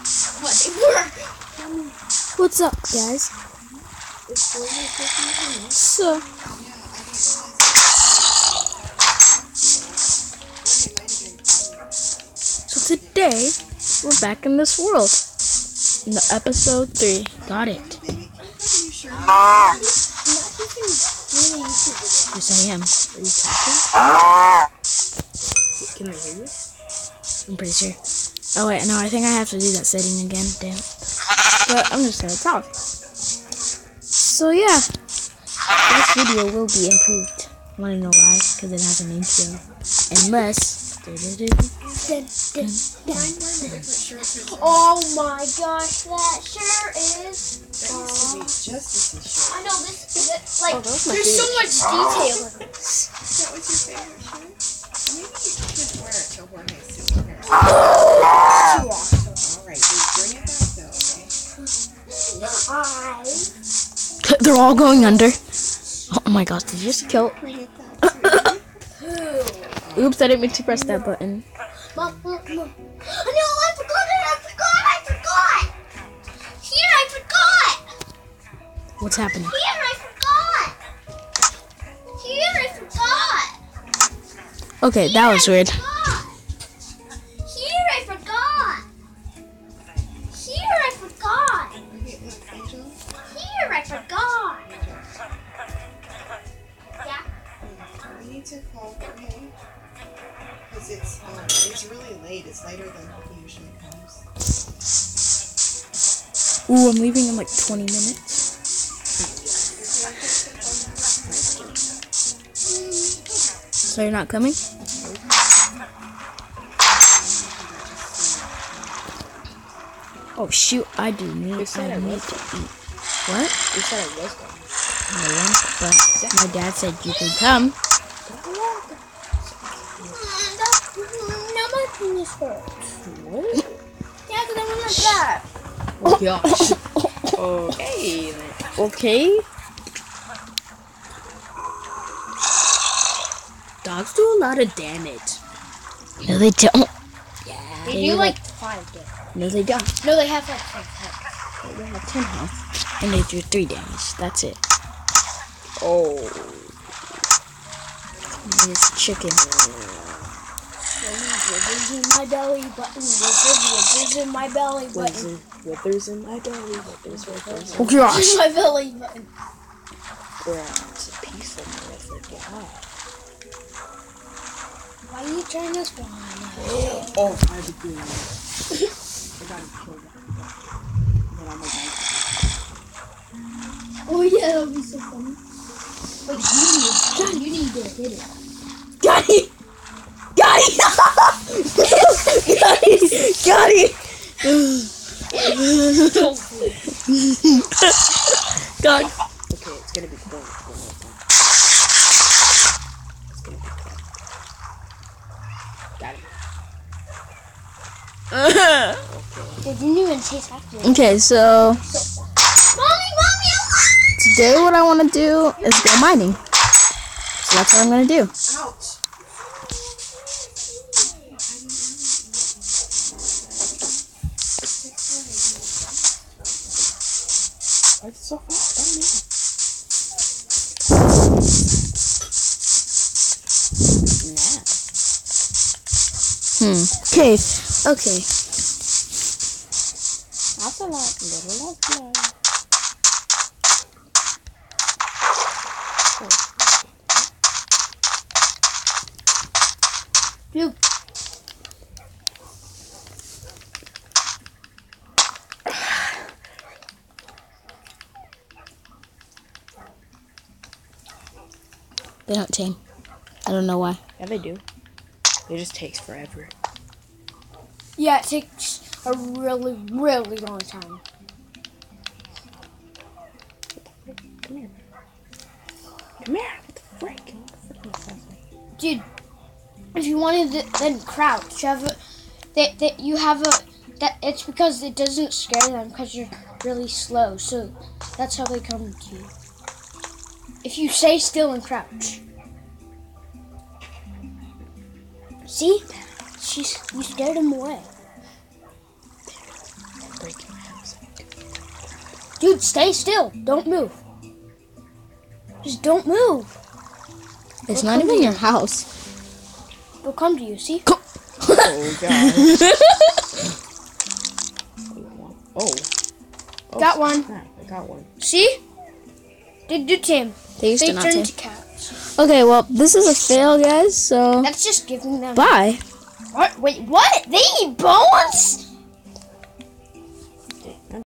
What they were. What's up, guys? So, so today we're back in this world. In the episode three. Got it. Yes, I am. Are you talking? Can I hear you? I'm pretty sure. Oh wait, no, I think I have to do that setting again. Damn. But I'm just gonna talk. So yeah, this video will be improved. I Wanna know why? Because it has an intro. Unless. Oh my gosh, that sure is. That used to be Justice's shirt. I know this is it. Like, Oh, that was my there's so much detail in this. That was your favorite shirt? Maybe you could wear it to Jorge's super They're all going under. Oh my gosh, did you just kill? Bring it back. Oops, I didn't mean to press that button. Mom, mom, mom. No, I forgot it. I forgot. I forgot. Here, I forgot. What's happening? Here, I forgot. Here, I forgot. Okay, that was weird. I forgot. Yeah. We need to call Jorge. Because it's, um, it's really late. It's later than he usually comes. Ooh, I'm leaving in like 20 minutes. So you're not coming? Oh shoot, I do need, I I need to eat. What? You said I was going. No, but my dad said you could come. Now my penis hurts. Yeah, because I'm like that. Oh gosh. okay. Okay. Dogs do a lot of damage. No, they don't. Yeah. They do like five damage. No, they don't. No, they have like five health. They have 10 health. And they do 3 damage. That's it. Oh. This chicken. Withers in my belly button. Withers, withers in my belly button. Withers in my belly. Withers, withers. Oh gosh. In my belly button. Bruh, it's a piece of me. I forgot. Why are you trying this one? Oh, I have a good one. I gotta kill that. Oh yeah, that would be so funny. Wait, you need, John, you need to hit it. Got it! Got it! Got it! Got it! okay, it's gonna be cool. One more time. It's gonna be cool. Got it. They didn't even taste after it. Okay, so Mommy, mommy, today what I want to do is go mining. So that's what I'm going to do. Hmm. Okay. Okay. That's a lot. Little less They don't tame. I don't know why. Yeah, they do. It just takes forever. Yeah, it takes a really, really long time. Come here. Come here. What the frick? What the frick is that? Dude, if you wanted to then crouch, you have a, that, that you have a, that it's because it doesn't scare them because you're really slow. So that's how they come to you. If you stay still and crouch. See? She's, you scared him away. Dude, stay still. Don't move. Just don't move. It's They'll not even your house. They'll come to you. See? Oh god. oh. oh. Got one. Snap, I got one. See? They do Tim. They used They to not turn to. to cats. Okay, well, this is a fail, guys. So That's just giving them. bye. What? Wait, what? They eat bones?